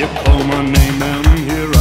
You call my name and here I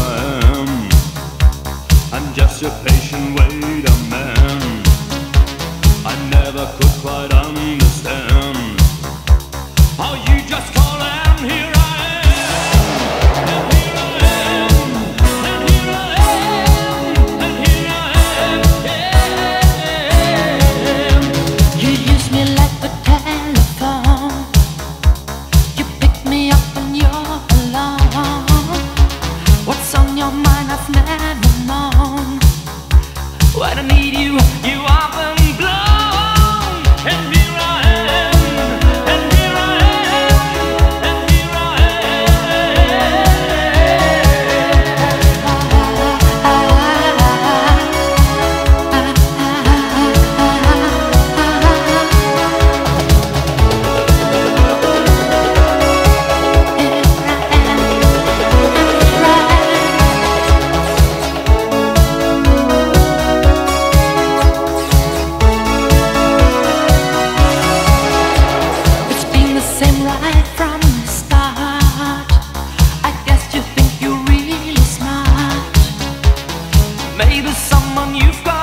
someone you've got.